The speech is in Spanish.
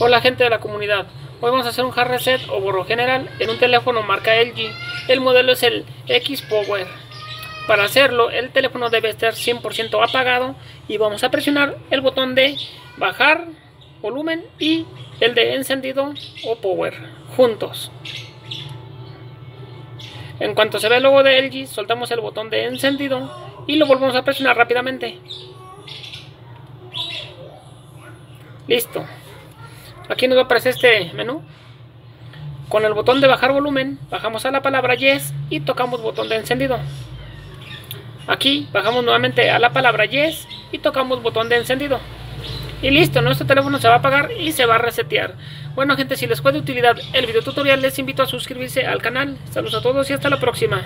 Hola gente de la comunidad, hoy vamos a hacer un hard reset o borro general en un teléfono marca LG. El modelo es el X Power. Para hacerlo el teléfono debe estar 100% apagado y vamos a presionar el botón de bajar volumen y el de encendido o power juntos. En cuanto se ve el logo de LG soltamos el botón de encendido y lo volvemos a presionar rápidamente. Listo. Aquí nos va a aparecer este menú. Con el botón de bajar volumen, bajamos a la palabra Yes y tocamos botón de encendido. Aquí bajamos nuevamente a la palabra Yes y tocamos botón de encendido. Y listo, nuestro teléfono se va a apagar y se va a resetear. Bueno gente, si les fue de utilidad el video tutorial, les invito a suscribirse al canal. Saludos a todos y hasta la próxima.